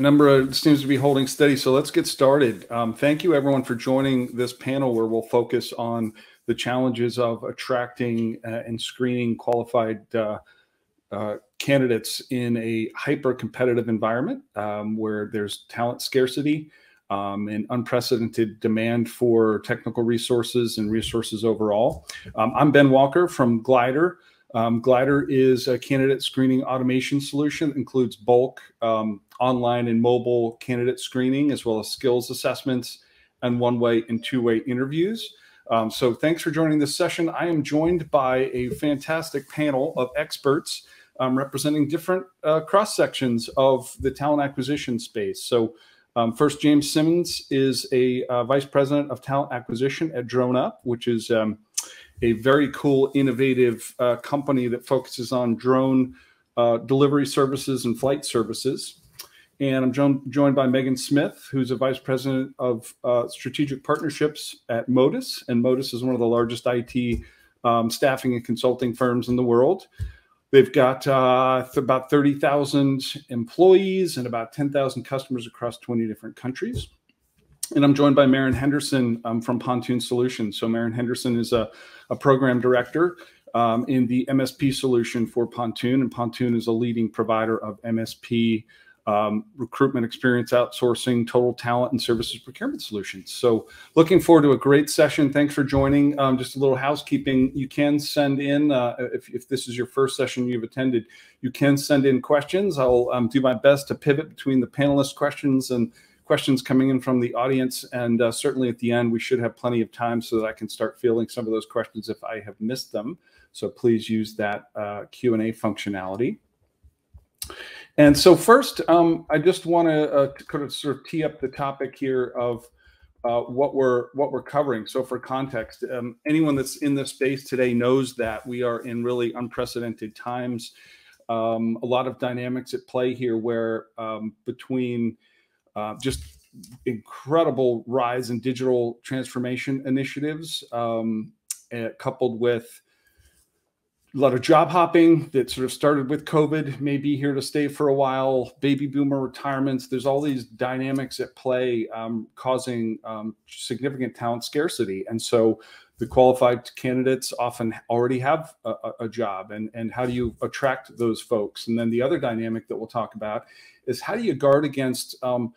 The number seems to be holding steady, so let's get started. Um, thank you, everyone, for joining this panel where we'll focus on the challenges of attracting uh, and screening qualified uh, uh, candidates in a hyper competitive environment um, where there's talent scarcity um, and unprecedented demand for technical resources and resources overall. Um, I'm Ben Walker from Glider. Um, Glider is a candidate screening automation solution that includes bulk um, online and mobile candidate screening, as well as skills assessments and one way and two way interviews. Um, so, thanks for joining this session. I am joined by a fantastic panel of experts um, representing different uh, cross sections of the talent acquisition space. So, um, first, James Simmons is a uh, vice president of talent acquisition at DroneUp, which is um, a very cool, innovative uh, company that focuses on drone uh, delivery services and flight services. And I'm jo joined by Megan Smith, who's a vice president of uh, strategic partnerships at Modis. And Modis is one of the largest IT um, staffing and consulting firms in the world. They've got uh, about 30,000 employees and about 10,000 customers across 20 different countries. And I'm joined by Marin Henderson um, from Pontoon Solutions. So Marin Henderson is a, a program director um, in the MSP solution for Pontoon. And Pontoon is a leading provider of MSP um, recruitment experience outsourcing, total talent, and services procurement solutions. So, looking forward to a great session. Thanks for joining. Um, just a little housekeeping. You can send in, uh, if, if, this is your first session you've attended, you can send in questions. I'll um, do my best to pivot between the panelists' questions and questions coming in from the audience. And uh, certainly at the end, we should have plenty of time so that I can start fielding some of those questions if I have missed them. So, please use that uh, Q&A functionality. And so first, um, I just want to uh, kind of sort of tee up the topic here of uh, what we're what we're covering. So for context, um, anyone that's in this space today knows that we are in really unprecedented times. Um, a lot of dynamics at play here, where um, between uh, just incredible rise in digital transformation initiatives, um, coupled with a lot of job hopping that sort of started with COVID, may be here to stay for a while, baby boomer retirements. There's all these dynamics at play um, causing um, significant talent scarcity. And so the qualified candidates often already have a, a, job. And, and how do you attract those folks? And then the other dynamic that we'll talk about is how do you guard against um,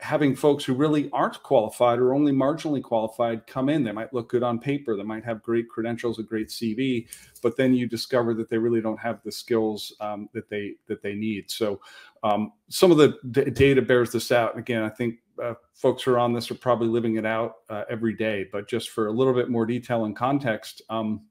having folks who really aren't qualified or only marginally qualified come in. They might look good on paper, they might have great credentials, a great CV, but then you discover that they really don't have the skills um, that they that they need. So um, some of the data bears this out. And Again, I think uh, folks who are on this are probably living it out uh, every day. But just for a little bit more detail and context. Um,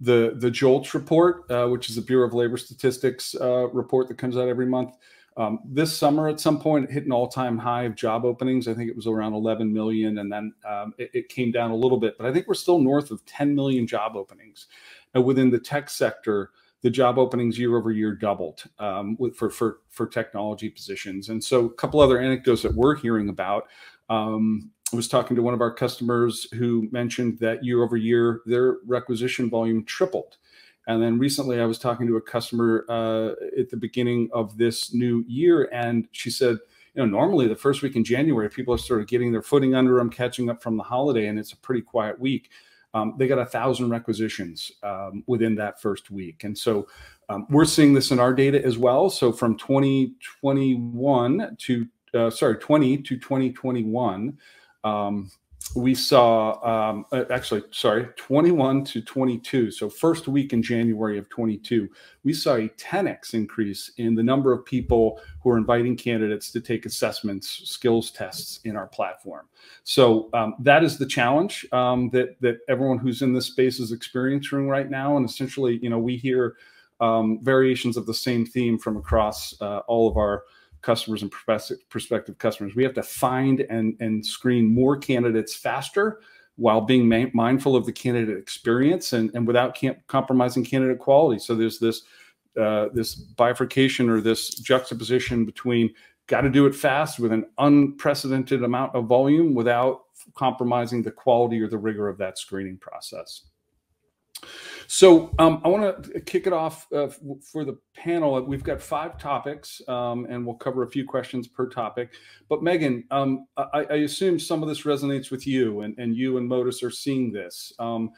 the the JOLTS report, uh, which is the Bureau of Labor Statistics uh, report that comes out every month, um, this summer, at some point, hit an all-time high of job openings. I think it was around 11 million, and then um, it, it, came down a little bit. But I think we're still north of 10 million job openings. And within the tech sector, the job openings year over year doubled um, with, for, for for technology positions. And so, a couple other anecdotes that we're hearing about. Um, I was talking to one of our customers who mentioned that year over year, their requisition volume tripled. And then recently, I was talking to a customer uh, at the beginning of this new year, and she said, you know, normally the first week in January, people are sort of getting their footing under them, catching up from the holiday, and it's a pretty quiet week. Um, they got a thousand requisitions um, within that first week, and so um, we're seeing this in our data as well. So from 2021 to uh, sorry 20 to 2021 um, we saw um, uh, actually sorry 21 to 22 so first week in january of 22 we saw a 10x increase in the number of people who are inviting candidates to take assessments skills tests in our platform. So um, that is the challenge um, that that everyone who's in this space is experiencing right now. And essentially you know we hear um, variations of the same theme from across uh, all of our customers and prospective customers. We have to find and, and screen more candidates faster while being mindful of the candidate experience and, and without compromising candidate quality. So there's this uh, this bifurcation or this juxtaposition between got to do it fast with an unprecedented amount of volume without compromising the quality or the rigor of that screening process. So um, I want to kick it off uh, for the panel. We've got five topics, um, and we'll cover a few questions per topic. But Megan, um, I, I, assume some of this resonates with you, and, and you and Modis are seeing this. Um,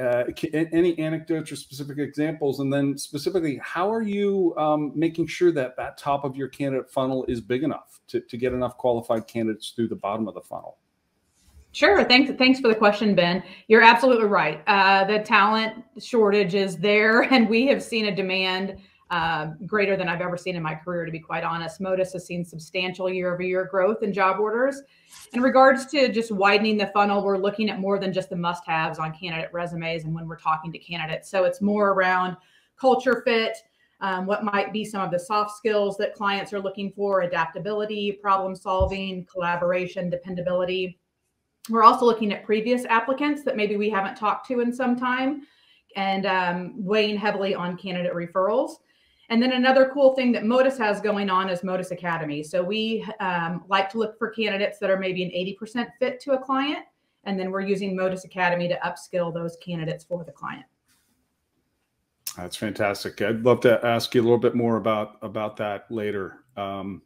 uh, any anecdotes or specific examples, and then specifically, how are you um, making sure that that top of your candidate funnel is big enough to, to get enough qualified candidates through the bottom of the funnel? Sure. Thanks. Thanks for the question, Ben. You're absolutely right. Uh, the talent shortage is there, and we have seen a demand uh, greater than I've ever seen in my career. To be quite honest, Modis has seen substantial year-over-year growth in job orders. In regards to just widening the funnel, we're looking at more than just the must-haves on candidate resumes, and when we're talking to candidates, so it's more around culture fit. Um, what might be some of the soft skills that clients are looking for adaptability problem solving collaboration dependability we're also looking at previous applicants that maybe we haven't talked to in some time and um, weighing heavily on candidate referrals. And then another cool thing that Modis has going on is Modis Academy. So we um, like to look for candidates that are maybe an 80% fit to a client. And then we're using Modis Academy to upskill those candidates for the client. That's fantastic. I'd love to ask you a little bit more about about that later. Um,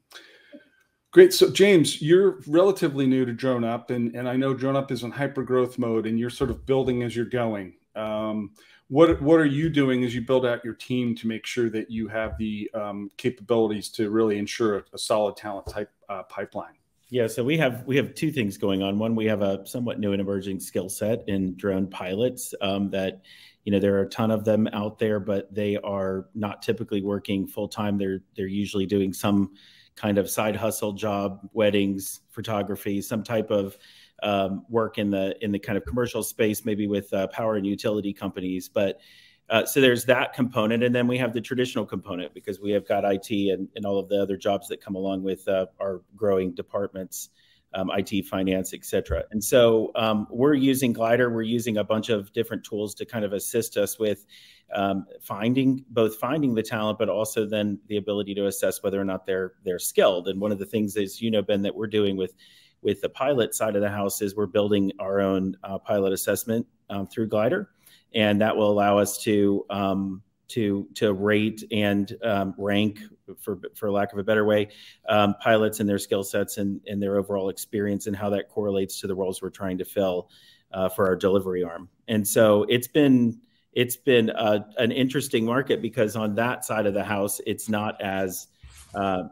Great. So, James, you're relatively new to DroneUp, and, and I know DroneUp is in hyper growth mode, and you're sort of building as you're going. Um, what what are you doing as you build out your team to make sure that you have the um, capabilities to really ensure a, a solid talent type uh, pipeline? Yeah, so we have we have two things going on. One, we have a somewhat new and emerging skill set in drone pilots um, that you know there are a ton of them out there, but they are not typically working full time. They're they're usually doing some kind of side hustle job, weddings, photography, some type of um, work in the in the kind of commercial space, maybe with uh, power and utility companies. But uh, so there's that component, and then we have the traditional component because we have got IT and, and all of the other jobs that come along with uh, our growing departments um, IT, finance, et cetera. And so um, we're using Glider. We're using a bunch of different tools to kind of assist us with um, finding both finding the talent, but also then the ability to assess whether or not they're they're skilled. And one of the things is, you know, Ben, that we're doing with with the pilot side of the house is we're building our own uh, pilot assessment um, through Glider, and that will allow us to um, to to rate and um, rank for for lack of a better way um, pilots and their skill sets and, and their overall experience and how that correlates to the roles we're trying to fill uh, for our delivery arm and so it's been it's been a, an interesting market because on that side of the house it's not as uh,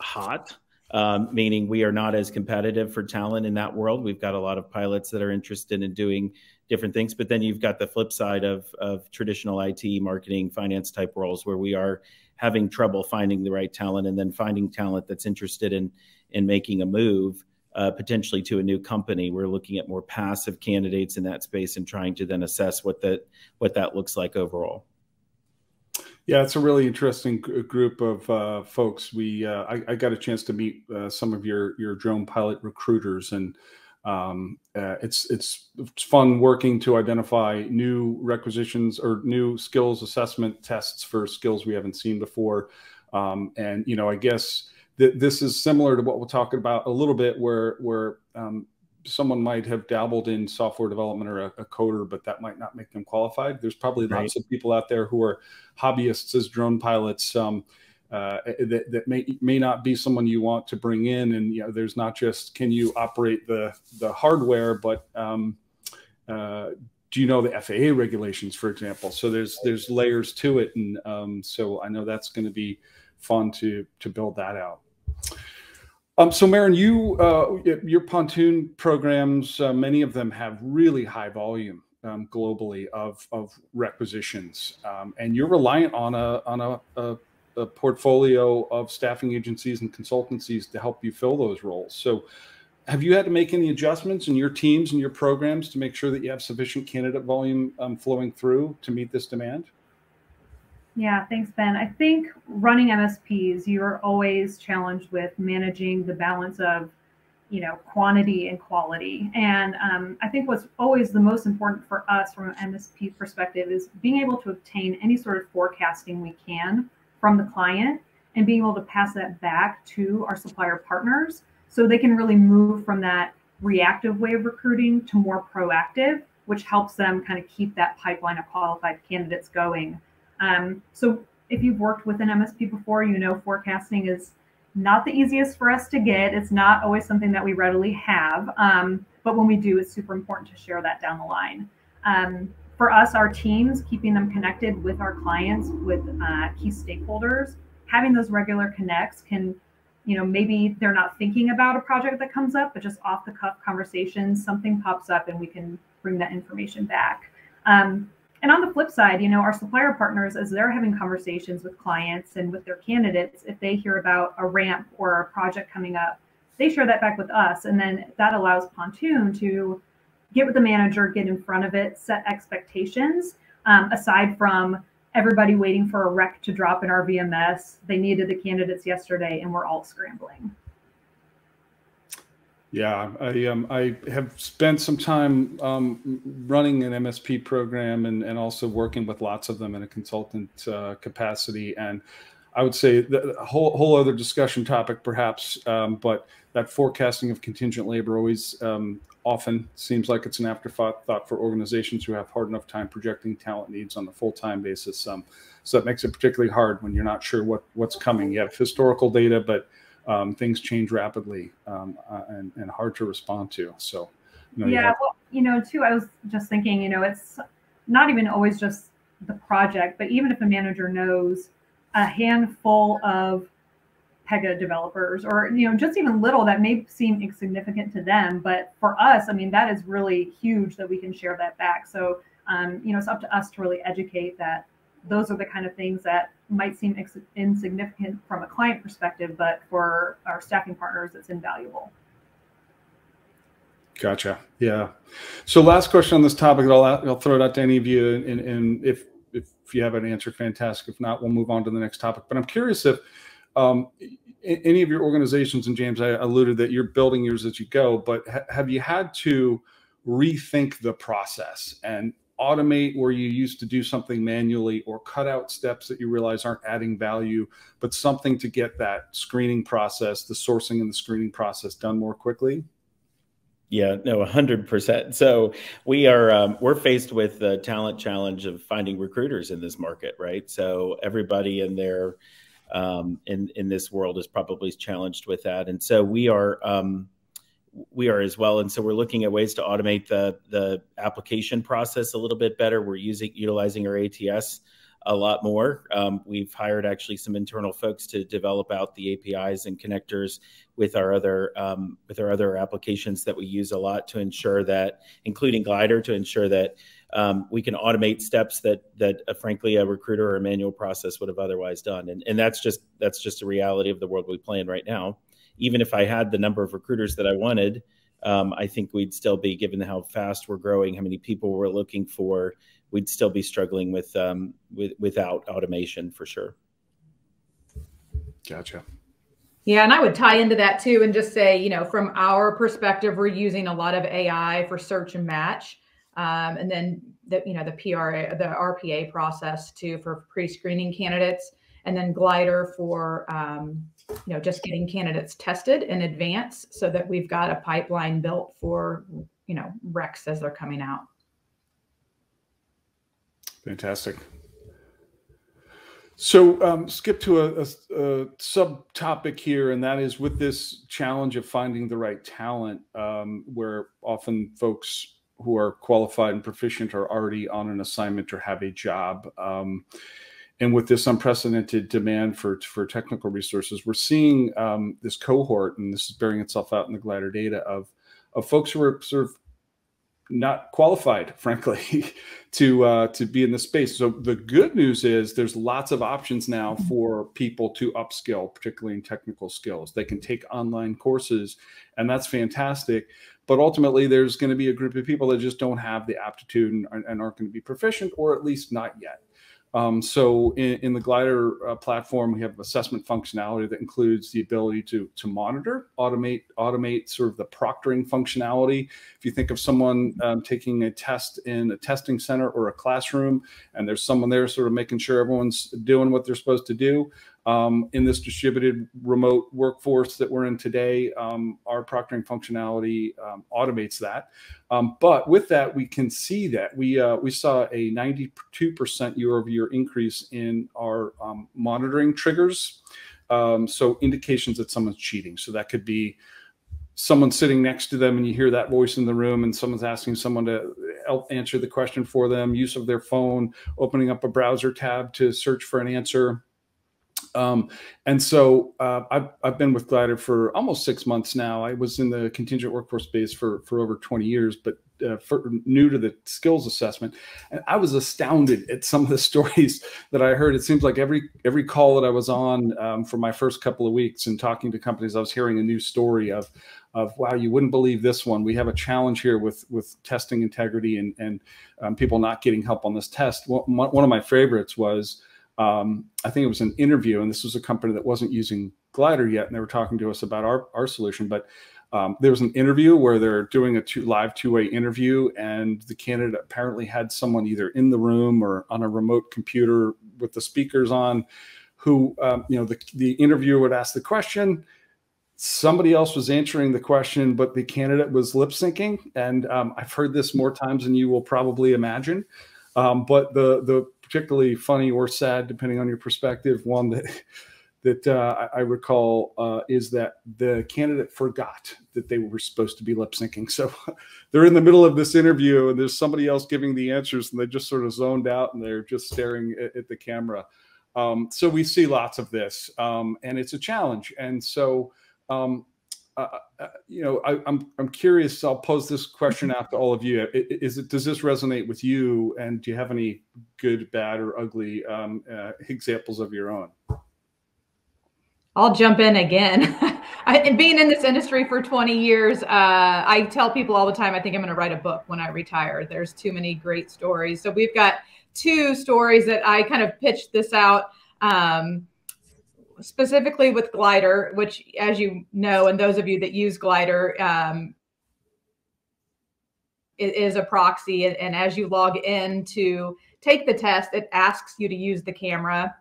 hot um, meaning we are not as competitive for talent in that world. We've got a lot of pilots that are interested in doing different things, but then you've got the flip side of, of traditional IT, marketing, finance type roles where we are having trouble finding the right talent and then finding talent that's interested in in making a move uh, potentially to a new company. We're looking at more passive candidates in that space and trying to then assess what that what that looks like overall. Yeah, it's a really interesting group of uh, folks. We uh, I, I, got a chance to meet uh, some of your your drone pilot recruiters, and um, uh, it's it's fun working to identify new requisitions or new skills assessment tests for skills we haven't seen before. Um, and you know, I guess th this is similar to what we'll talk about a little bit, where where um, someone might have dabbled in software development or a, a, coder, but that might not make them qualified. There's probably right. lots of people out there who are hobbyists as drone pilots um, uh, that, that may may not be someone you want to bring in. And you know, there's not just can you operate the the hardware, but um, uh, do you know the FAA regulations, for example? So there's there's layers to it, and um, so I know that's going to be fun to to build that out. Um, so, Maren, you uh, your pontoon programs, uh, many of them have really high volume um, globally of of requisitions, um, and you're reliant on a on a, a, a, portfolio of staffing agencies and consultancies to help you fill those roles. So, have you had to make any adjustments in your teams and your programs to make sure that you have sufficient candidate volume um, flowing through to meet this demand? Yeah, thanks, Ben. I think running MSPs, you're always challenged with managing the balance of, you know, quantity and quality. And um, I think what's always the most important for us from an MSP perspective is being able to obtain any sort of forecasting we can from the client and being able to pass that back to our supplier partners so they can really move from that reactive way of recruiting to more proactive which helps them kind of keep that pipeline of qualified candidates going. Um, so if you've worked with an MSP before, you know forecasting is not the easiest for us to get. It's not always something that we readily have. Um, but when we do, it's super important to share that down the line. Um, for us, our teams, keeping them connected with our clients, with uh, key stakeholders, having those regular connects can, you know, maybe they're not thinking about a project that comes up, but just off the cuff conversations, something pops up and we can bring that information back. Um, and on the flip side, you know, our supplier partners, as they're having conversations with clients and with their candidates, if they hear about a ramp or a project coming up, they share that back with us. And then that allows Pontoon to get with the manager, get in front of it, set expectations. Um, aside from everybody waiting for a rec to drop in our VMS, they needed the candidates yesterday, and we're all scrambling. Yeah, I um, I have spent some time um, running an MSP program and, and also working with lots of them in a consultant uh, capacity. And I would say the whole whole other discussion topic, perhaps, um, but that forecasting of contingent labor always um, often seems like it's an afterthought thought for organizations who have hard enough time projecting talent needs on the full time basis. Um, so that makes it particularly hard when you're not sure what what's coming. You have historical data, but um, things change rapidly um, uh, and, and hard to respond to. So, you know, yeah, you have- well, you know, too, I was just thinking, you know, it's not even always just the project, but even if a manager knows a handful of Pega developers or, you know, just even little that may seem insignificant to them, but for us, I mean, that is really huge that we can share that back. So, um, you know, it's up to us to really educate that those are the kind of things that might seem insignificant from a client perspective, but for our staffing partners, it's invaluable. Gotcha. Yeah. So last question on this topic, I'll, I'll throw it out to any of you, and, and if if you have an answer, fantastic. If not, we'll move on to the next topic. But I'm curious if um, any of your organizations, and James, I alluded that you're building yours as you go, but ha- have you had to rethink the process and automate where you used to do something manually or cut out steps that you realize aren't adding value, but something to get that screening process, the sourcing and the screening process done more quickly? Yeah, no, hundred percent. So we are um, we're faced with the talent challenge of finding recruiters in this market, right? So everybody in their um, in in this world is probably challenged with that, and so we are um, we are as well. And so we're looking at ways to automate the the application process a little bit better. We're using utilizing our ATS a lot more. Um, we've hired actually some internal folks to develop out the APIs and connectors with our other um, with our other applications that we use a lot to ensure that, including Glider, to ensure that um, we can automate steps that that uh, frankly a recruiter or a manual process would have otherwise done. And and that's just that's just a reality of the world we play in right now even if I had the number of recruiters that I wanted, um, I think we'd still be, given how fast we're growing, how many people we're looking for, we'd still be struggling with, um, with without automation for sure. Gotcha. Yeah, and I would tie into that too, and just say, you know, from our perspective, we're using a lot of AI for search and match, um, and then the you know the PRA, the RPA process too for pre-screening candidates, and then Glider for um, you know, just getting candidates tested in advance so that we've got a pipeline built for, you know, recs as they're coming out. Fantastic. So, um, skip to a, a, a, subtopic here, and that is with this challenge of finding the right talent, um, where often folks who are qualified and proficient are already on an assignment or have a job. Um, and with this unprecedented demand for for technical resources, we're seeing um, this cohort, and this is bearing itself out in the Glider data of of folks who are sort of not qualified, frankly, to uh, to be in the space. So the good news is there's lots of options now mm-hmm. for people to upskill, particularly in technical skills. They can take online courses, and that's fantastic. But ultimately, there's going to be a group of people that just don't have the aptitude and, and aren't going to be proficient, or at least not yet. Um, so in, in, the Glider uh, platform, we have assessment functionality that includes the ability to to monitor, automate, automate sort of the proctoring functionality. If you think of someone um, taking a test in a testing center or a classroom, and there's someone there sort of making sure everyone's doing what they're supposed to do, um, in this distributed remote workforce that we're in today. Um, our proctoring functionality um, automates that. Um, but with that, we can see that we uh, we saw a 92% year-over-year increase in our um, monitoring triggers. Um, so indications that someone's cheating. So that could be someone sitting next to them and you hear that voice in the room and someone's asking someone to answer the question for them use of their phone opening up a browser tab to search for an answer um, and so uh, I've, I've been with Glider for almost six months now. I was in the contingent workforce base for, for over 20 years, but uh, for, new to the skills assessment. And I was astounded at some of the stories that I heard. It seems like every every call that I was on um, for my first couple of weeks and talking to companies, I was hearing a new story of of wow, you wouldn't believe this one. We have a challenge here with with testing integrity and and um, people not getting help on this test. One of my favorites was um, I think it was an interview, and this was a company that wasn't using Glider yet, and they were talking to us about our, our solution. But um, there was an interview where they're doing a two, live two way interview, and the candidate apparently had someone either in the room or on a remote computer with the speakers on, who um, you know the the interviewer would ask the question. Somebody else was answering the question, but the candidate was lip syncing, and um, I've heard this more times than you will probably imagine. Um, but the the particularly funny or sad, depending on your perspective. One that that uh, I recall uh, is that the candidate forgot that they were supposed to be lip syncing. So they're in the middle of this interview and there's somebody else giving the answers and they just sort of zoned out and they're just staring at, at the camera. Um, so we see lots of this um, and it's a challenge. And so um, uh, uh, you know, I, am I'm, I'm curious. I'll pose this question out to all of you. Is it does this resonate with you? And do you have any good, bad, or ugly um, uh, examples of your own? I'll jump in again. and being in this industry for 20 years, uh, I tell people all the time, I think I'm going to write a book when I retire. There's too many great stories. So we've got two stories that I kind of pitched this out. Um, specifically with Glider, which, as you know, and those of you that use Glider, um, it is a proxy. And, and as you log in to take the test, it asks you to use the camera.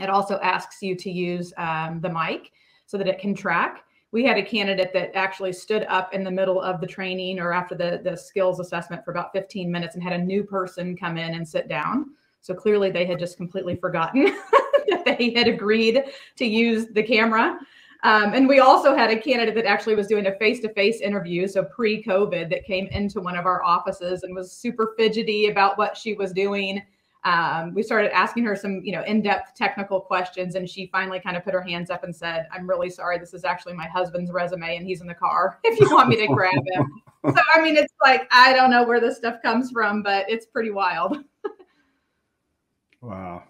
It also asks you to use um, the mic so that it can track. We had a candidate that actually stood up in the middle of the training or after the, the skills assessment for about 15 minutes and had a new person come in and sit down. So clearly they had just completely forgotten they had agreed to use the camera. Um, and we also had a candidate that actually was doing a face-to-face interview, so pre-COVID, that came into one of our offices and was super fidgety about what she was doing. Um, we started asking her some, you know, in-depth technical questions, and she finally kind of put her hands up and said, "I'm really sorry. This is actually my husband's resume, and he's in the car. If you want me to grab him." so I mean, it's like I don't know where this stuff comes from, but it's pretty wild. wow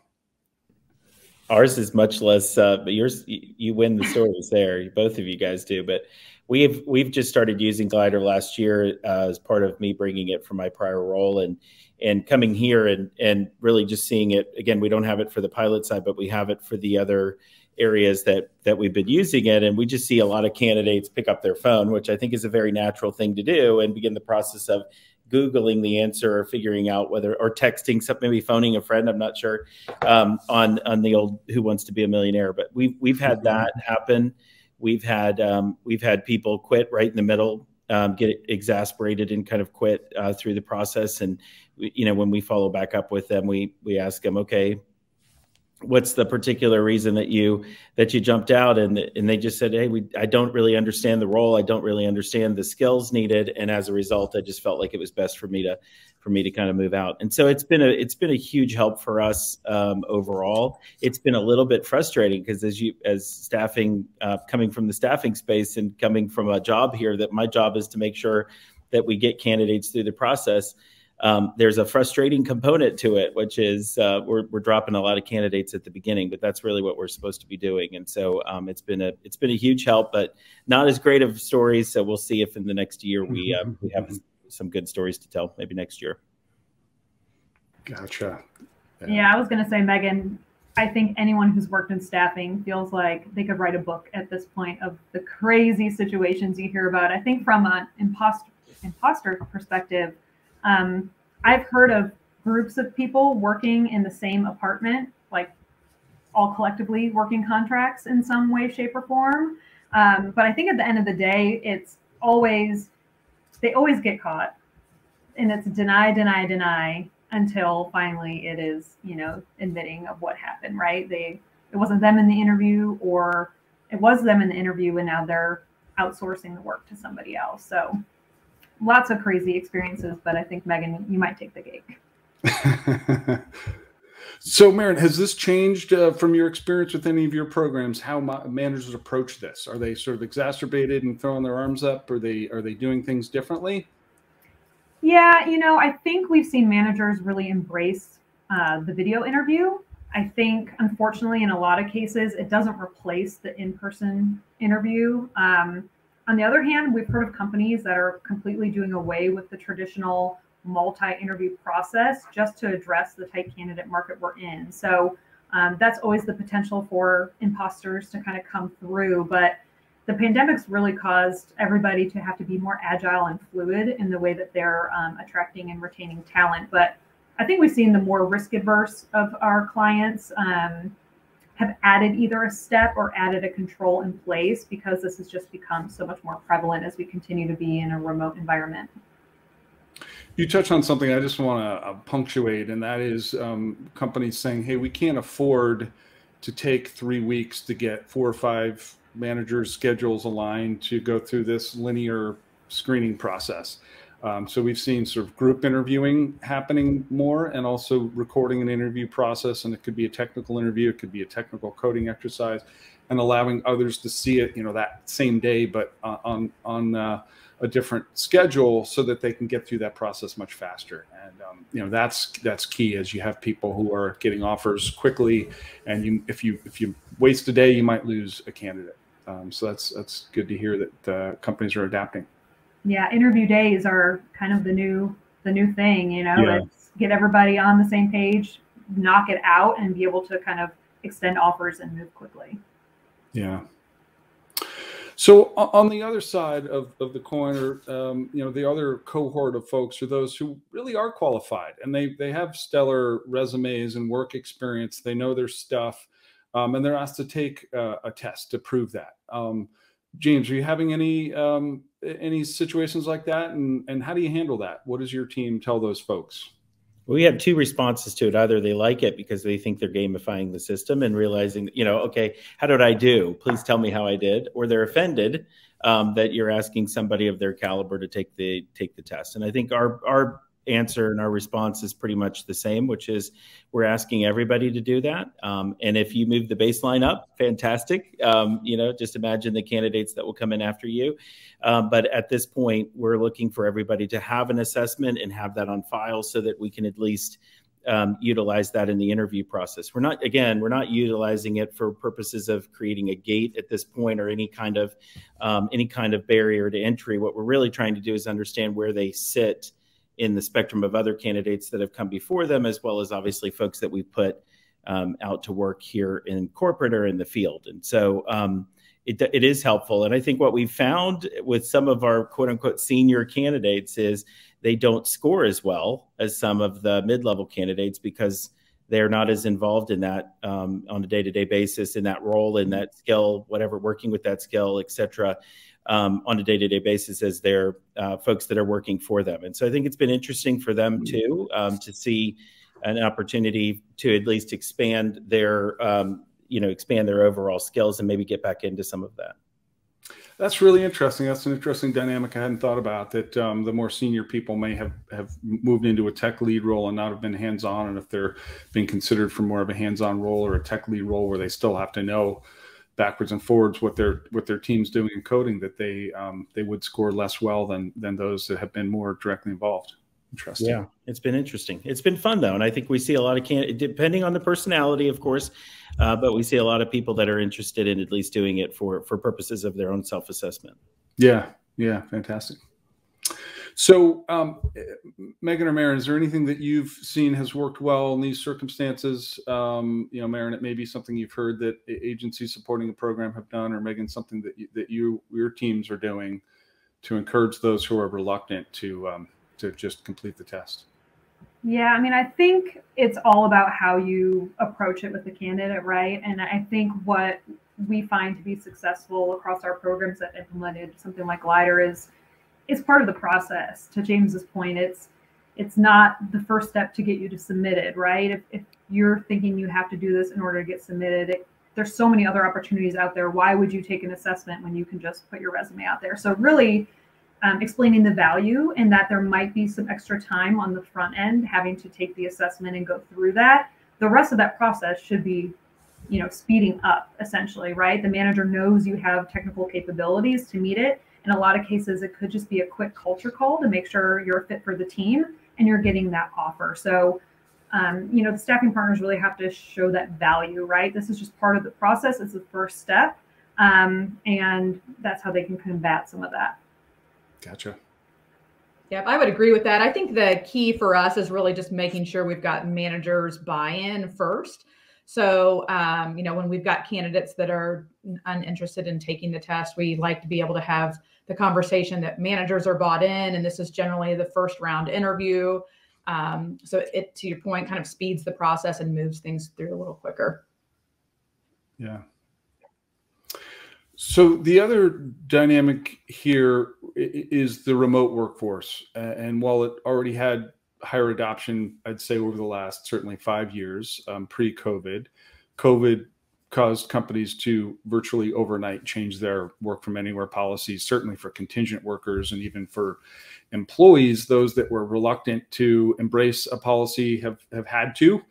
ours is much less uh, but yours you win the stories there. Both of you guys do. But we've we've just started using glider last year uh, as part of me bringing it from my prior role and and coming here and and really just seeing it. Again we don't have it for the pilot side but we have it for the other areas that that we've been using it. And we just see a lot of candidates pick up their phone which i think is a very natural thing to do and begin the process of googling the answer or figuring out whether or texting something maybe phoning a friend i'm not sure um, on on the old who wants to be a millionaire but we've we've had that happen. We've had um, we've had people quit right in the middle um, get exasperated and kind of quit uh, through the process. And you know when we follow back up with them we we ask them okay what's the particular reason that you that you jumped out? And and they just said hey we I don't really understand the role. I don't really understand the skills needed. And as a result I just felt like it was best for me to for me to kind of move out. And so it's been a it's been a huge help for us um, overall. It's been a little bit frustrating because as you as staffing uh, coming from the staffing space and coming from a job here that my job is to make sure that we get candidates through the process um, there's a frustrating component to it, which is uh, we're, we're dropping a lot of candidates at the beginning, but that's really what we're supposed to be doing. And so um, it's been a it's been a huge help, but not as great of stories. So we'll see if in the next year we uh, we have some good stories to tell. Maybe next year. Gotcha. Yeah, yeah I was going to say, Megan. I think anyone who's worked in staffing feels like they could write a book at this point of the crazy situations you hear about. I think from an imposter imposter perspective um, I've heard of groups of people working in the same apartment, like all collectively working contracts in some way, shape, or form. Um, but I think at the end of the day, it's always they always get caught, and it's deny, deny, deny until finally it is you know admitting of what happened. Right? They it wasn't them in the interview, or it was them in the interview, and now they're outsourcing the work to somebody else. So lots of crazy experiences, but I think Megan, you might take the cake. so, Marin, has this changed uh, from your experience with any of your programs? How managers approach this? Are they sort of exacerbated and throwing their arms up? Are they are they doing things differently? Yeah, you know, I think we've seen managers really embrace uh, the video interview. I think, unfortunately, in a lot of cases, it doesn't replace the in-person interview. Um, on the other hand, we've heard of companies that are completely doing away with the traditional multi-interview process just to address the tight candidate market we're in. So um, that's always the potential for imposters to kind of come through. But the pandemic's really caused everybody to have to be more agile and fluid in the way that they're um, attracting and retaining talent. But I think we've seen the more risk adverse of our clients um, have added either a step or added a control in place because this has just become so much more prevalent as we continue to be in a remote environment. You touched on something I just want to uh, punctuate, and that is um, companies saying, hey, we can't afford to take three weeks to get four or five managers' schedules aligned to go through this linear screening process. Um, so we've seen sort of group interviewing happening more and also recording an interview process. And it could be a technical interview, it could be a technical coding exercise, and allowing others to see it, you know, that same day, but on, on uh, a different schedule so that they can get through that process much faster. And, um, you know, that's, that's key as you have people who are getting offers quickly. And you, if you, if you waste a day, you might lose a candidate. Um, so that's, that's good to hear that uh, companies are adapting yeah, interview days are kind of the new the new thing. You know, yeah. let's get everybody on the same page, knock it out, and be able to kind of extend offers and move quickly. Yeah. So on the other side of, of the coin, or um, you know, the other cohort of folks are those who really are qualified and they they have stellar resumes and work experience. They know their stuff, um, and they're asked to take uh, a test to prove that. Um, James, are you having any um, any situations like that, and and how do you handle that? What does your team tell those folks? We have two responses to it. Either they like it because they think they're gamifying the system and realizing, you know, okay, how did I do? Please tell me how I did, or they're offended um, that you're asking somebody of their caliber to take the take the test. And I think our our answer and our response is pretty much the same, which is we're asking everybody to do that. Um, and if you move the baseline up, fantastic. Um, you know, just imagine the candidates that will come in after you. Um, but at this point, we're looking for everybody to have an assessment and have that on file so that we can at least um, utilize that in the interview process. We're not, again, we're not utilizing it for purposes of creating a gate at this point or any kind of um, any kind of barrier to entry. What we're really trying to do is understand where they sit in the spectrum of other candidates that have come before them, as well as obviously folks that we've put um, out to work here in corporate or in the field. And so um, it, it is helpful. And I think what we've found with some of our quote unquote senior candidates is they don't score as well as some of the mid level candidates because they're not as involved in that um, on a day to day basis in that role, in that skill, whatever, working with that skill, et cetera um, on a day to day basis as their uh, folks that are working for them. And so I think it's been interesting for them mm-hmm. too um, to see an opportunity to at least expand their um, you know expand their overall skills and maybe get back into some of that. That's really interesting. That's an interesting dynamic I hadn't thought about. That um, the more senior people may have have moved into a tech lead role and not have been hands on, and if they're being considered for more of a hands on role or a tech lead role where they still have to know backwards and forwards what their what their team's doing in coding that they um, they would score less well than than those that have been more directly involved. Interesting. Yeah, it's been interesting. It's been fun though, and I think we see a lot of can depending on the personality, of course, uh, but we see a lot of people that are interested in at least doing it for for purposes of their own self assessment. Yeah, yeah, fantastic. So, um, Megan or Marin, is there anything that you've seen has worked well in these circumstances? Um, you know, Marin, it may be something you've heard that agencies supporting a program have done, or Megan, something that you, that you your teams are doing to encourage those who are reluctant to um, to just complete the test. Yeah, I mean, I think it's all about how you approach it with the candidate, right? And I think what we find to be successful across our programs that implemented something like Glider is it's part of the process. To James's point, it's it's not the first step to get you to submitted, right? If, if you're thinking you have to do this in order to get submitted, it, there's so many other opportunities out there. Why would you take an assessment when you can just put your resume out there? So really um, explaining the value and that there might be some extra time on the front end having to take the assessment and go through that. The rest of that process should be, you know, speeding up essentially, right? The manager knows you have technical capabilities to meet it. In a lot of cases, it could just be a quick culture call to make sure you're fit for the team and you're getting that offer. So, um, you know, the staffing partners really have to show that value, right? This is just part of the process. It's the first step. Um, and that's how they can combat some of that. Gotcha. Yep, I would agree with that. I think the key for us is really just making sure we've got managers buy-in first. So, um, you know, when we've got candidates that are uninterested in taking the test, we like to be able to have the conversation that managers are bought in, and this is generally the first round interview. Um, so, it to your point, kind of speeds the process and moves things through a little quicker. Yeah, so the other dynamic here is the remote workforce, and while it already had higher adoption, I'd say over the last certainly five years um, pre-COVID, COVID caused companies to virtually overnight change their work from anywhere policies. Certainly for contingent workers and even for employees, those that were reluctant to embrace a policy have have had to.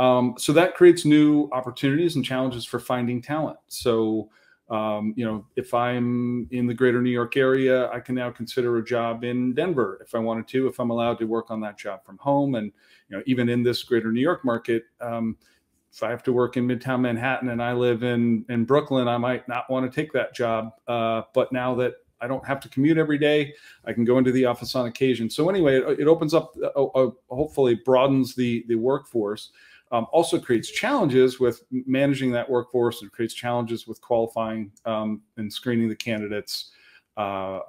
Um, so that creates new opportunities and challenges for finding talent. So um, you know, if I'm in the greater New York area, I can now consider a job in Denver if I wanted to, if I'm allowed to work on that job from home. And, you know, even in this greater New York market, um, if I have to work in Midtown Manhattan and I live in, in Brooklyn, I might not want to take that job. Uh, but now that I don't have to commute every day, I can go into the office on occasion. So anyway, it, it opens up, uh, uh, hopefully broadens the, the workforce um, also creates challenges with managing that workforce. and creates challenges with qualifying um, and screening the candidates uh,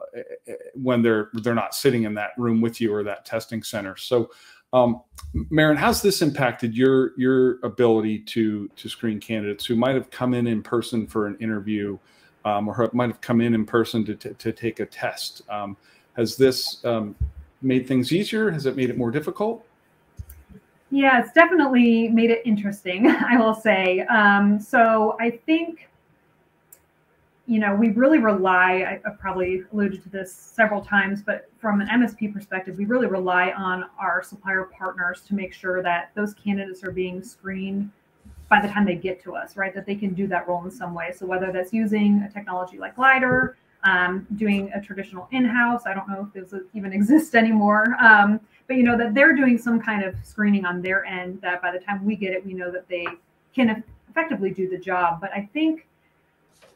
when they're they're not sitting in that room with you or that testing center. So, um, Marin, how's this impacted your your ability to to screen candidates who might have come in in person for an interview, um, or might have come in in person to to, to take a test? Um, has this um, made things easier? Has it made it more difficult? Yeah, it's definitely made it interesting, I will say. Um, so I think, you know, we really rely, I, have probably alluded to this several times, but from an MSP perspective, we really rely on our supplier partners to make sure that those candidates are being screened by the time they get to us, right? That they can do that role in some way. So whether that's using a technology like Glider, um, doing a traditional in-house, I don't know if those even exist anymore. Um, but you know that they're doing some kind of screening on their end that by the time we get it we know that they can effectively do the job but i think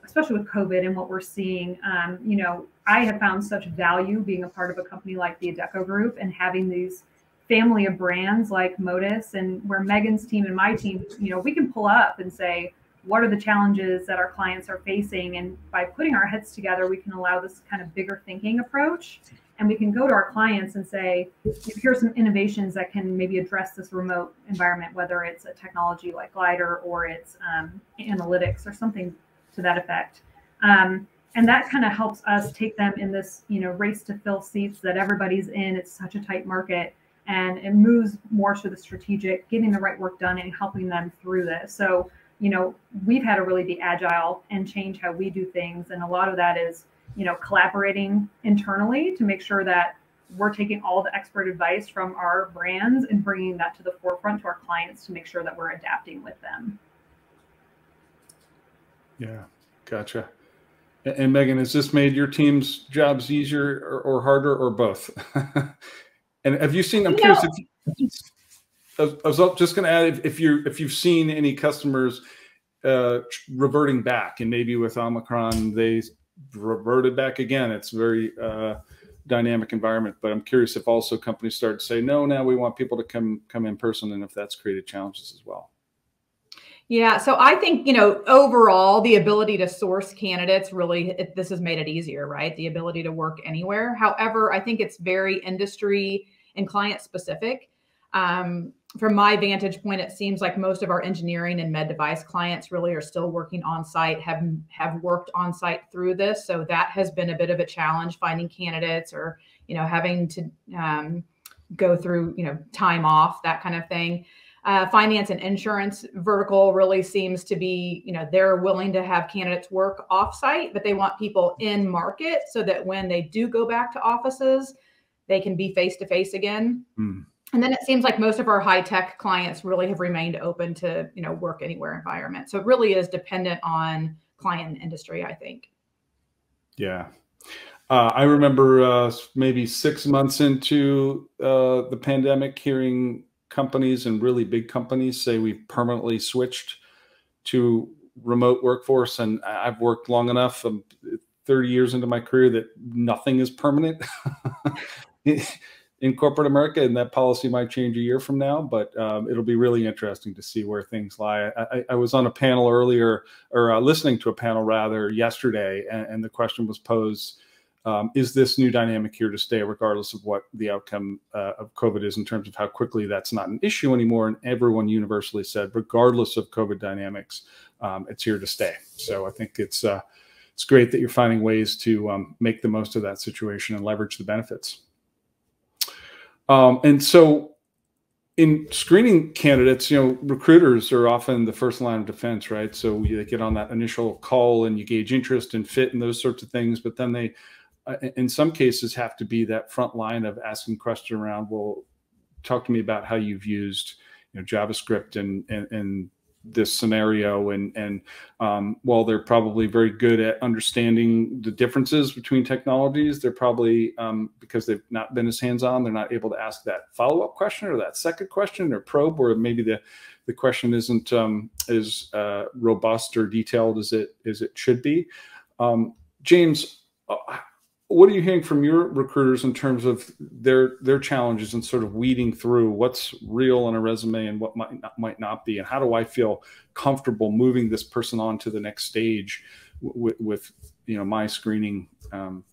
especially with covid and what we're seeing um, you know i have found such value being a part of a company like the adecco group and having these family of brands like Modis and where megan's team and my team you know we can pull up and say what are the challenges that our clients are facing and by putting our heads together we can allow this kind of bigger thinking approach and we can go to our clients and say, here's some innovations that can maybe address this remote environment, whether it's a technology like Glider or it's um, analytics or something to that effect. Um, and that kind of helps us take them in this, you know, race to fill seats that everybody's in. It's such a tight market, and it moves more to the strategic, getting the right work done, and helping them through this. So, you know, we've had to really be agile and change how we do things, and a lot of that is you know, collaborating internally to make sure that we're taking all the expert advice from our brands and bringing that to the forefront to our clients to make sure that we're adapting with them. Yeah, gotcha. And Megan, has this made your team's jobs easier or, or harder or both? and have you seen? I'm you curious. If, I was just going to add if, you if you've seen any customers uh, reverting back, and maybe with Omicron they reverted back again. It's a very uh, dynamic environment. But I'm curious if also companies start to say, no, now we want people to come come in person, and if that's created challenges as well. Yeah, so I think you know overall the ability to source candidates really this has made it easier, right? The ability to work anywhere. However, I think it's very industry and client specific. Um, from my vantage point, it seems like most of our engineering and med device clients really are still working on site, have have worked on site through this. So that has been a bit of a challenge finding candidates or you know having to um, go through you know time off that kind of thing. Uh, finance and insurance vertical really seems to be, you know, they're willing to have candidates work offsite, but they want people in market so that when they do go back to offices, they can be face to face again. Mm. And then it seems like most of our high tech clients really have remained open to, you know, work anywhere environment. So it really is dependent on client and industry, I think. Yeah. Uh, I remember uh, maybe six months into uh, the pandemic hearing companies and really big companies say we've permanently switched to remote workforce. And I've worked long enough, um, 30 years into my career, that nothing is permanent in corporate America. And that policy might change a year from now, but um, it'll be really interesting to see where things lie. I, I was on a panel earlier, or uh, listening to a panel rather, yesterday, and, and the question was posed um, is this new dynamic here to stay, regardless of what the outcome uh, of COVID is in terms of how quickly that's not an issue anymore? And everyone universally said, regardless of COVID dynamics, um, it's here to stay. So I think it's uh, it's great that you're finding ways to um, make the most of that situation and leverage the benefits. Um, and so in screening candidates, you know, recruiters are often the first line of defense, right? So they get on that initial call and you gauge interest and fit and those sorts of things, but then they uh, in some cases have to be that front line of asking question around well talk to me about how you've used you know javascript and and, and this scenario and and um, while they're probably very good at understanding the differences between technologies they're probably um, because they've not been as hands-on they're not able to ask that follow-up question or that second question or probe or maybe the the question isn't um, as uh, robust or detailed as it as it should be. Um, james uh, what are you hearing from your recruiters in terms of their their challenges and sort of weeding through what's real on a resume and what might not, might not be? And how do i feel comfortable moving this person on to the next stage with, with you know my screening um,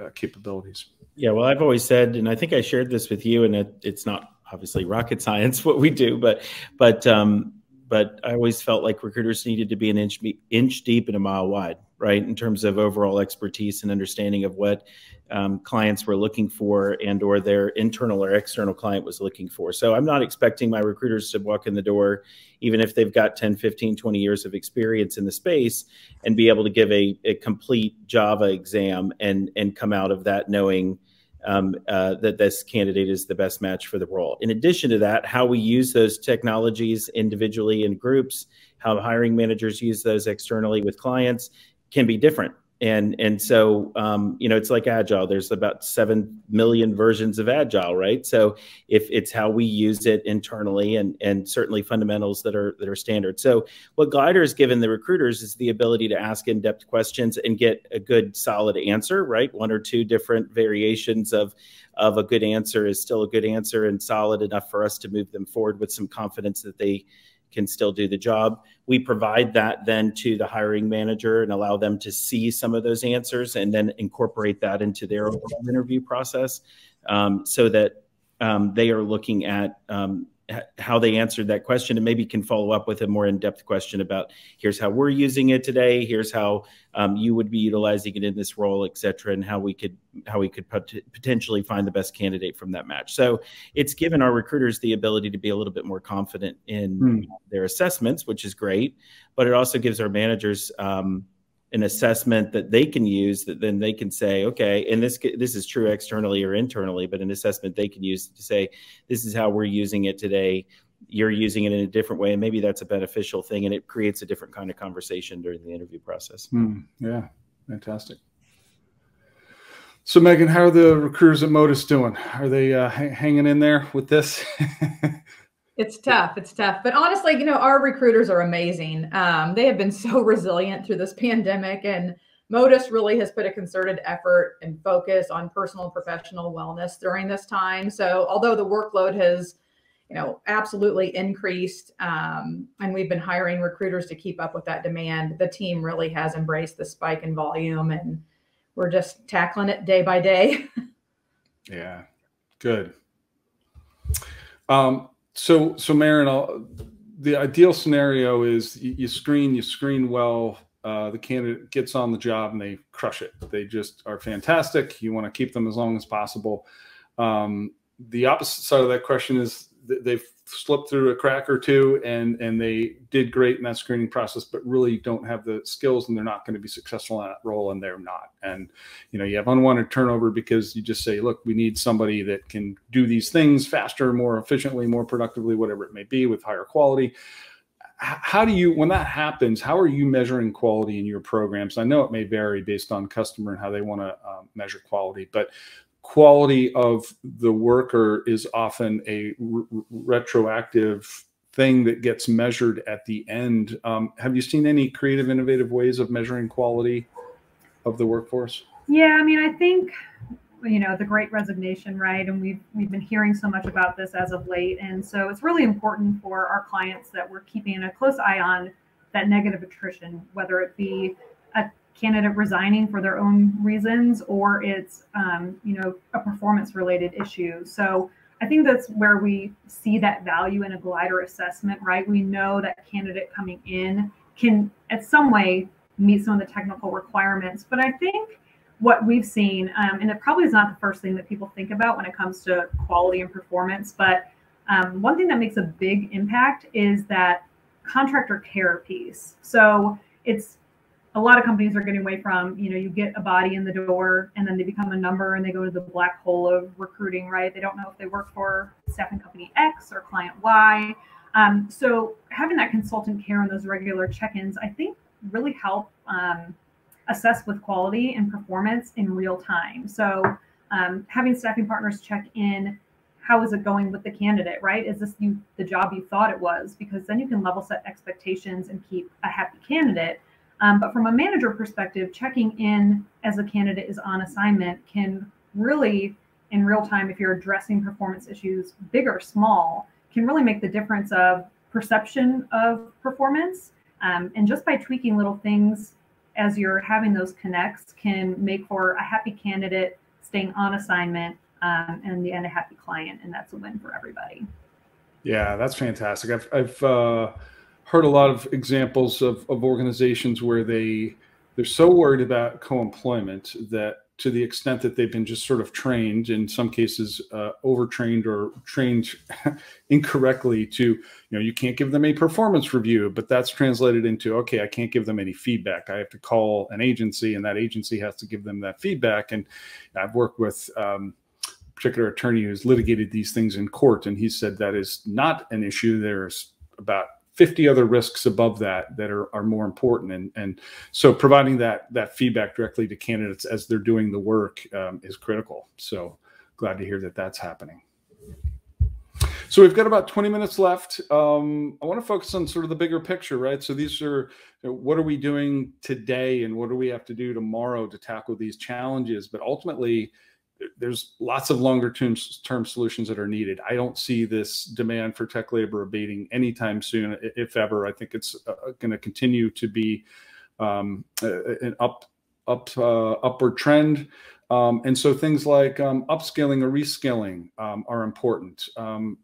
uh, capabilities? Yeah well i've always said and i think i shared this with you and it, it's not obviously rocket science what we do but but um, but I always felt like recruiters needed to be an inch inch deep and a mile wide, right? In terms of overall expertise and understanding of what um, clients were looking for and or their internal or external client was looking for. So I'm not expecting my recruiters to walk in the door, even if they've got 10, 15, 20 years of experience in the space and be able to give a, a complete Java exam and, and come out of that knowing um, uh, that this candidate is the best match for the role. In addition to that, how we use those technologies individually in groups, how hiring managers use those externally with clients can be different. And and so um, you know it's like agile. There's about 7 million versions of agile right? So if it's how we use it internally and and certainly fundamentals that are that are standard. So what glider has given the recruiters is the ability to ask in-depth questions and get a good solid answer right? One or two different variations of of a good answer is still a good answer and solid enough for us to move them forward with some confidence that they can still do the job. We provide that then to the hiring manager and allow them to see some of those answers and then incorporate that into their overall interview process um, so that um, they are looking at um, how they answered that question and maybe can follow up with a more in-depth question about here's how we're using it today here's how um, you would be utilizing it in this role et cetera and how we could how we could pot potentially find the best candidate from that match so it's given our recruiters the ability to be a little bit more confident in hmm. their assessments which is great but it also gives our managers um, an assessment that they can use that then they can say okay and this this is true externally or internally but an assessment they can use to say this is how we're using it today. You're using it in a different way. And maybe that's a beneficial thing and it creates a different kind of conversation during the interview process. Mm, yeah. Fantastic. So megan how are the recruiters at modis doing? Are they uh, hanging in there with this It's tough. It's tough. But honestly, you know, our recruiters are amazing. Um, they have been so resilient through this pandemic. And Modis really has put a concerted effort and focus on personal and professional wellness during this time. So although the workload has, you know, absolutely increased, um, and we've been hiring recruiters to keep up with that demand, the team really has embraced the spike in volume and we're just tackling it day by day. yeah. Good. Um, so, so Maran, I'll, the ideal scenario is you, you screen, you screen well, uh, the candidate gets on the job and they crush it. They just are fantastic. You want to keep them as long as possible. Um, the opposite side of that question is they've slipped through a crack or two and and they did great in that screening process but really don't have the skills and they're not going to be successful in that role and they're not. And you know you have unwanted turnover because you just say look we need somebody that can do these things faster more efficiently more productively whatever it may be with higher quality. How do you when that happens how are you measuring quality in your programs? I know it may vary based on customer and how they want to um, measure quality but quality of the worker is often a retroactive thing that gets measured at the end. Um, have you seen any creative, innovative ways of measuring quality of the workforce? Yeah, I mean, I think you know the Great Resignation, right? And we've we've been hearing so much about this as of late, and so it's really important for our clients that we're keeping a close eye on that negative attrition, whether it be candidate resigning for their own reasons or it's um, you know a performance related issue. So i think that's where we see that value in a glider assessment right? We know that candidate coming in can at some way meet some of the technical requirements but i think what we've seen um, and it probably is not the first thing that people think about when it comes to quality and performance but um, one thing that makes a big impact is that contractor care piece. So it's a lot of companies are getting away from, you know, you get a body in the door and then they become a number and they go to the black hole of recruiting, right? They don't know if they work for staffing company X or client Y. Um, so having that consultant care and those regular check-ins, I think really help um, assess with quality and performance in real time. So um, having staffing partners check in, how is it going with the candidate, right? Is this you, the job you thought it was? Because then you can level set expectations and keep a happy candidate um, but from a manager perspective, checking in as a candidate is on assignment can really, in real time, if you're addressing performance issues, big or small, can really make the difference of perception of performance. Um, and just by tweaking little things as you're having those connects can make for a happy candidate staying on assignment um, and the end a happy client. And that's a win for everybody. Yeah, that's fantastic. I've, I've, uh, heard a lot of examples of, of organizations where they they're so worried about co-employment that to the extent that they've been just sort of trained in some cases uh, overtrained or trained incorrectly to you know you can't give them a performance review but that's translated into okay i can't give them any feedback. I have to call an agency and that agency has to give them that feedback. And i've worked with um, particular attorney who's litigated these things in court and he said that is not an issue. There's about 50 other risks above that that are, are more important. And and so providing that that feedback directly to candidates as they're doing the work um, is critical. So glad to hear that that's happening. So we've got about 20 minutes left. Um, i want to focus on sort of the bigger picture right? So these are what are we doing today and what do we have to do tomorrow to tackle these challenges? But ultimately there's lots of longer term, term solutions that are needed. I don't see this demand for tech labor abating anytime soon, if ever. I think it's uh, going to continue to be um, an up up uh, upward trend. Um, and so things like um, upskilling or reskilling um, are important. Um,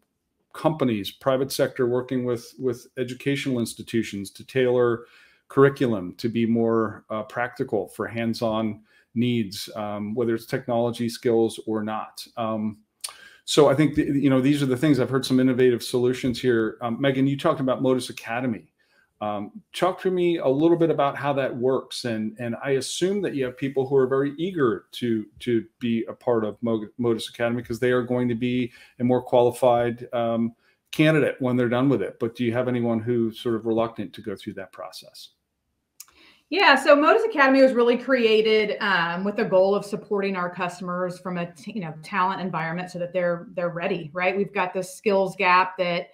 companies, private sector working with with educational institutions to tailor curriculum to be more uh, practical for hands-on needs, um, whether it's technology skills or not. Um, so I think the, you know these are the things I've heard some innovative solutions here. Um, Megan, you talked about Modis Academy. Um, talk to me a little bit about how that works, and and I assume that you have people who are very eager to to be a part of Modis Academy because they are going to be a more qualified um, candidate when they're done with it. But do you have anyone who's sort of reluctant to go through that process? Yeah, so Modis Academy was really created um, with the goal of supporting our customers from a you know talent environment so that they're they're ready. Right, we've got this skills gap that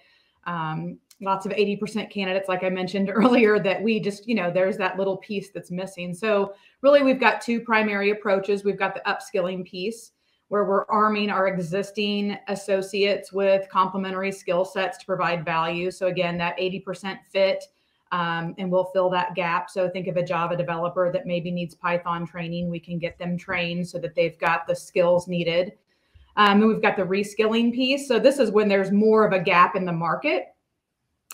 um, lots of eighty percent candidates, like I mentioned earlier, that we just you know there's that little piece that's missing. So really, we've got two primary approaches. We've got the upskilling piece where we're arming our existing associates with complementary skill sets to provide value. So again, that eighty percent fit um, and we'll fill that gap. So think of a Java developer that maybe needs Python training. We can get them trained so that they've got the skills needed. Um, and we've got the reskilling piece. So this is when there's more of a gap in the market.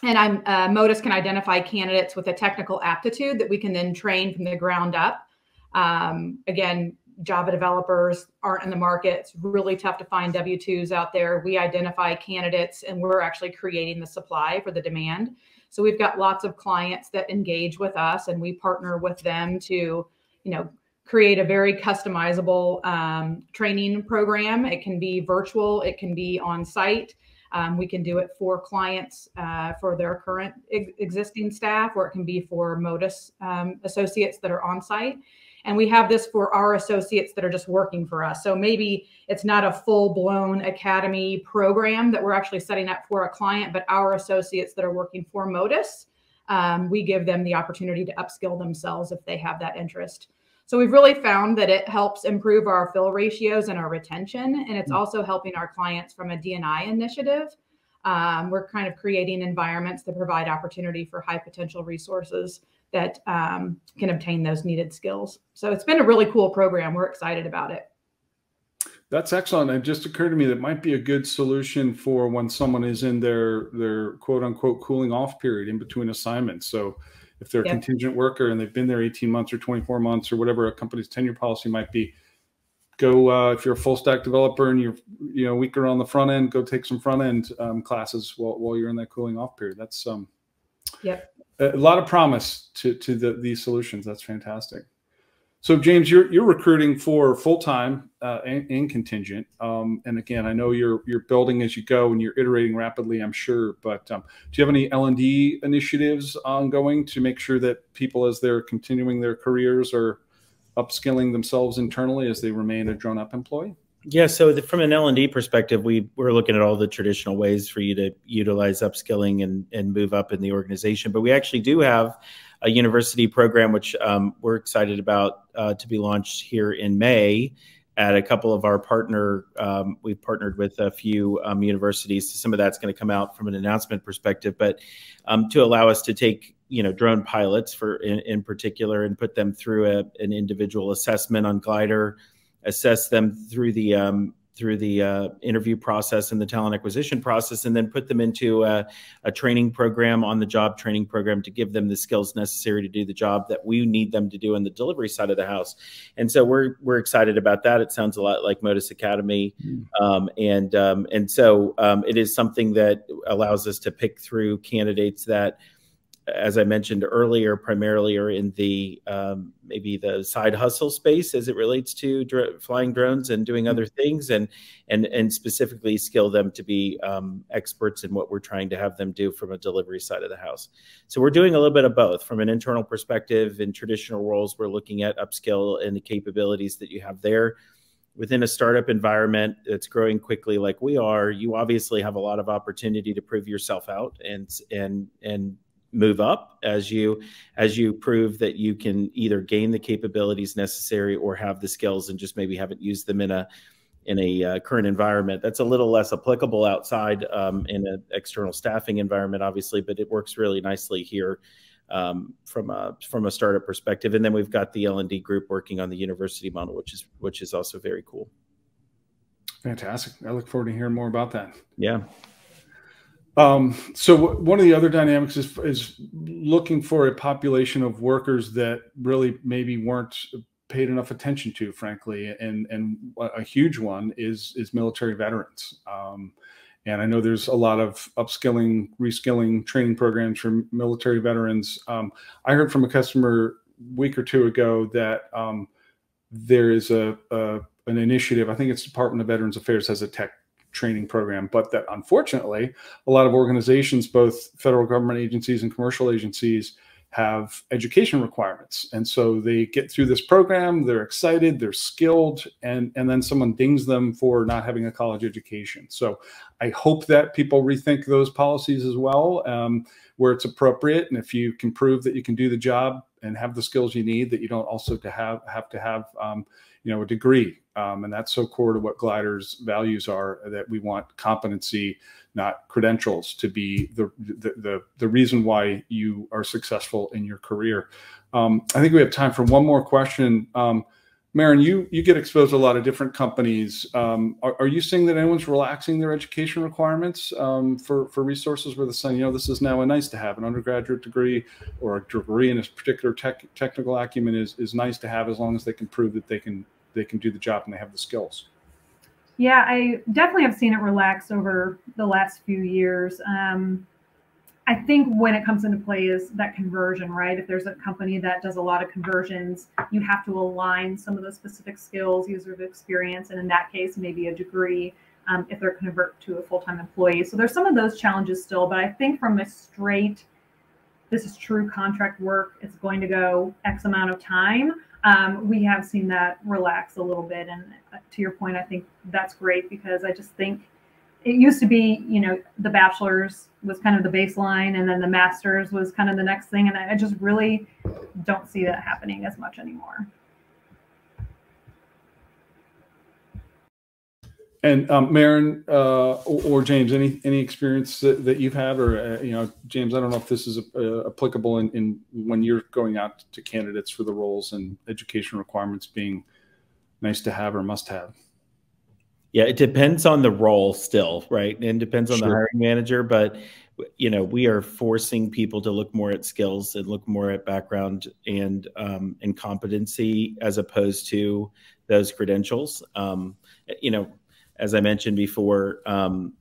And I'm uh, Modis can identify candidates with a technical aptitude that we can then train from the ground up. Um, again, Java developers aren't in the market. It's really tough to find W 2s out there. We identify candidates and we're actually creating the supply for the demand. So we've got lots of clients that engage with us and we partner with them to, you know, create a very customizable um, training program. It can be virtual, it can be on site. Um, we can do it for clients uh, for their current ex existing staff, or it can be for Modis um, associates that are on site. And we have this for our associates that are just working for us. So maybe it's not a full blown academy program that we're actually setting up for a client, but our associates that are working for Modis, um, we give them the opportunity to upskill themselves if they have that interest. So we've really found that it helps improve our fill ratios and our retention, and it's hmm. also helping our clients from a DNI initiative. Um, we're kind of creating environments that provide opportunity for high potential resources that um, can obtain those needed skills. So it's been a really cool program. We're excited about it. That's excellent. It just occurred to me that might be a good solution for when someone is in their their quote unquote cooling off period in between assignments. So if they're a yep. contingent worker and they've been there 18 months or 24 months or whatever a company's tenure policy might be, go uh, if you're a full stack developer and you're you know weaker on the front end, go take some front end um, classes while, while you're in that cooling off period. That's um, yep a lot of promise to to the, these solutions. That's fantastic. So James, you're you're recruiting for full time uh, and, and, contingent, um, and again, I know you're you're building as you go and you're iterating rapidly. I'm sure, but um, do you have any L and D initiatives ongoing to make sure that people, as they're continuing their careers, are upskilling themselves internally as they remain a DroneUp employee? Yeah, so the, from an L and D perspective, we we're looking at all the traditional ways for you to utilize upskilling and and move up in the organization. But we actually do have a university program which um, we're excited about uh, to be launched here in May at a couple of our partner. Um, we've partnered with a few um, universities. Some of that's going to come out from an announcement perspective, but um, to allow us to take you know drone pilots for in, in particular and put them through a, an individual assessment on glider assess them through the um, through the uh, interview process and the talent acquisition process, and then put them into a, a, training program, on the job training program, to give them the skills necessary to do the job that we need them to do in the delivery side of the house. And so we're we're excited about that. It sounds a lot like Modis Academy, mm. um, and um, and so um, it is something that allows us to pick through candidates that as I mentioned earlier, primarily are in the um, maybe the side hustle space as it relates to dr flying drones and doing other mm-hmm. things, and and and specifically skill them to be um, experts in what we're trying to have them do from a delivery side of the house. So we're doing a little bit of both. From an internal perspective, in traditional roles, we're looking at upskill and the capabilities that you have there within a startup environment that's growing quickly like we are you obviously have a lot of opportunity to prove yourself out and and and move up as you as you prove that you can either gain the capabilities necessary or have the skills and just maybe haven't used them in a in a uh, current environment. That's a little less applicable outside um, in an external staffing environment obviously but it works really nicely here um, from a from a startup perspective. And then we've got the l&d group working on the university model which is which is also very cool. Fantastic. I look forward to hearing more about that. Yeah um, so one of the other dynamics is, is looking for a population of workers that really maybe weren't paid enough attention to, frankly, and and a huge one is is military veterans. Um, and I know there's a lot of upskilling, reskilling training programs for military veterans. Um, I heard from a customer week or two ago that um, there is a, a, an initiative. I think it's Department of Veterans Affairs has a tech training program, but that unfortunately, a lot of organizations, both federal government agencies and commercial agencies, have education requirements. And so they get through this program, they're excited, they're skilled, and, and then someone dings them for not having a college education. So I hope that people rethink those policies as well, um, where it's appropriate. And if you can prove that you can do the job and have the skills you need, that you don't also to have have to have um, you know a degree um, and that's so core to what gliders values are that we want competency not credentials to be the the the, the reason why you are successful in your career um, i think we have time for one more question um, Maran, you you get exposed to a lot of different companies. Um, are, are, you seeing that anyone's relaxing their education requirements um, for for resources where they're saying, you know, this is now a nice to have an undergraduate degree or a degree in a particular tech, technical acumen is is nice to have as long as they can prove that they can they can do the job and they have the skills. Yeah, I definitely have seen it relax over the last few years. Um, I think when it comes into play is that conversion, right? If there's a company that does a lot of conversions, you have to align some of the specific skills, user experience, and in that case, maybe a degree um, if they're convert to a full-time employee. So there's some of those challenges still, but I think from a straight, this is true contract work, it's going to go X amount of time. Um, we have seen that relax a little bit, and uh, to your point, I think that's great because I just think it used to be, you know, the bachelor's was kind of the baseline, and then the master's was kind of the next thing. And I just really don't see that happening as much anymore. And um, Maran uh, or, or, James, any any experience that, that you've had, or uh, you know, James, I don't know if this is uh, applicable in, in when you're going out to candidates for the roles and education requirements being nice to have or must have. Yeah, it depends on the role still, right? And depends on sure. the hiring manager, but you know, we are forcing people to look more at skills and look more at background and um, and competency as opposed to those credentials. Um, you know, as I mentioned before, um,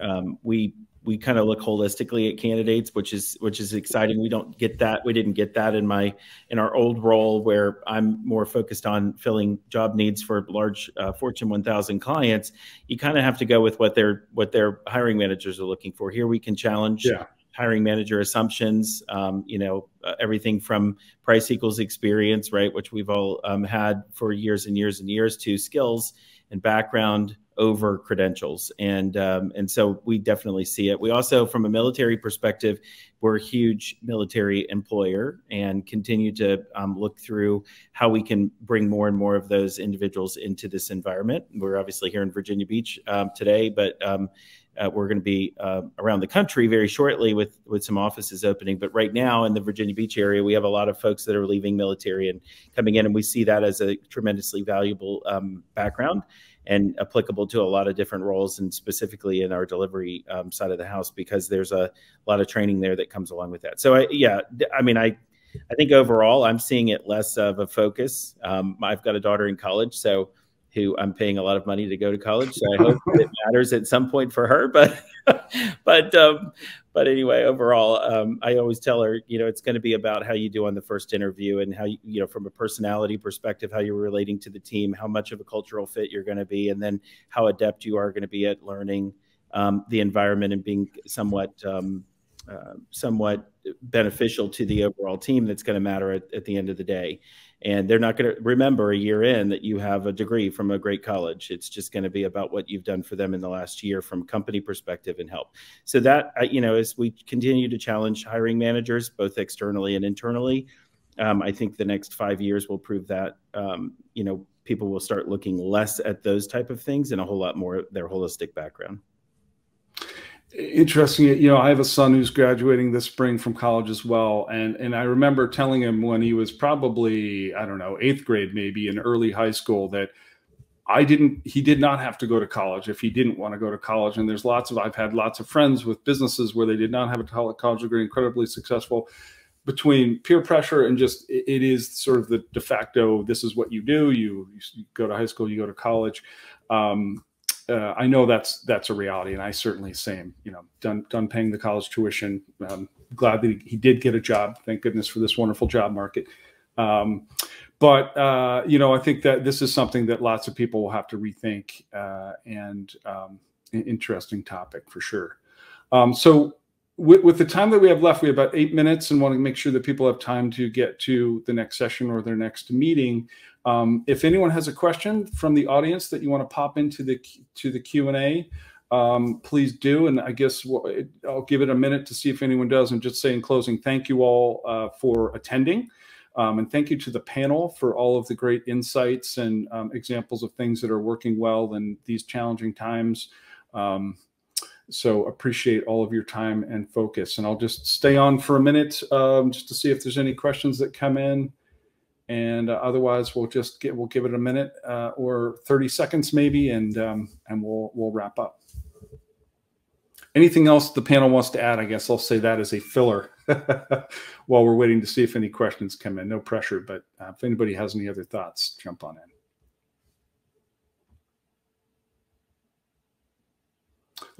um we we kind of look holistically at candidates, which is which is exciting. We don't get that. We didn't get that in my in our old role where I'm more focused on filling job needs for large uh, Fortune 1000 clients. You kind of have to go with what their what their hiring managers are looking for. Here we can challenge. Yeah. Hiring manager assumptions, um, you know, uh, everything from price equals experience, right, which we've all um, had for years and years and years, to skills and background, over credentials, and um, and so we definitely see it. We also, from a military perspective, we're a huge military employer and continue to um, look through how we can bring more and more of those individuals into this environment. We're obviously here in Virginia Beach um, today, but um, uh, we're going to be uh, around the country very shortly with with some offices opening. But right now in the Virginia Beach area, we have a lot of folks that are leaving military and coming in, and we see that as a tremendously valuable um, background and applicable to a lot of different roles and specifically in our delivery um, side of the house because there's a lot of training there that comes along with that. So I, yeah i mean i i think overall i'm seeing it less of a focus. Um, i've got a daughter in college so who I'm paying a lot of money to go to college. So I hope it matters at some point for her. But but um, but anyway, overall, um, I always tell her, you know, it's going to be about how you do on the first interview and how you, you know, from a personality perspective, how you're relating to the team, how much of a cultural fit you're going to be, and then how adept you are going to be at learning um, the environment and being somewhat um, uh, somewhat beneficial to the overall team. That's going to matter at, at the end of the day and they're not going to remember a year in that you have a degree from a great college. It's just going to be about what you've done for them in the last year from company perspective and help. So that you know as we continue to challenge hiring managers both externally and internally um, i think the next five years will prove that um, you know people will start looking less at those type of things and a whole lot more their holistic background interesting you know i have a son who's graduating this spring from college as well and and i remember telling him when he was probably i don't know eighth grade maybe in early high school that i didn't he did not have to go to college if he didn't want to go to college and there's lots of i've had lots of friends with businesses where they did not have a college degree incredibly successful between peer pressure and just it is sort of the de facto this is what you do you, you go to high school you go to college um, uh, I know that's that's a reality, and I certainly same. You know, done done paying the college tuition. Um, glad that he, did get a job. Thank goodness for this wonderful job market. Um, but uh, you know, I think that this is something that lots of people will have to rethink, uh, and um, interesting topic for sure. Um, so with, with, the time that we have left, we have about eight minutes and want to make sure that people have time to get to the next session or their next meeting. Um, if anyone has a question from the audience that you want to pop into the to the Q and A, um, please do. And I guess we'll, I'll give it a minute to see if anyone does. And just say in closing, thank you all uh, for attending. Um, and thank you to the panel for all of the great insights and um, examples of things that are working well in these challenging times. Um, so appreciate all of your time and focus. And I'll just stay on for a minute um, just to see if there's any questions that come in. And uh, otherwise, we'll just get we'll give it a minute uh, or 30 seconds maybe, and um, and we'll we'll wrap up. Anything else the panel wants to add? I guess I'll say that as a filler while we're waiting to see if any questions come in. No pressure, but uh, if anybody has any other thoughts, jump on in.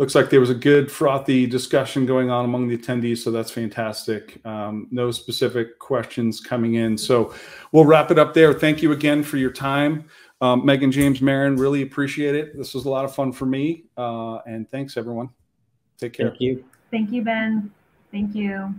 Looks like there was a good frothy discussion going on among the attendees so that's fantastic. Um, no specific questions coming in. So we'll wrap it up there. Thank you again for your time. Um, megan james maran really appreciate it. This was a lot of fun for me uh, and thanks everyone. Take care. Thank you. Thank you ben. Thank you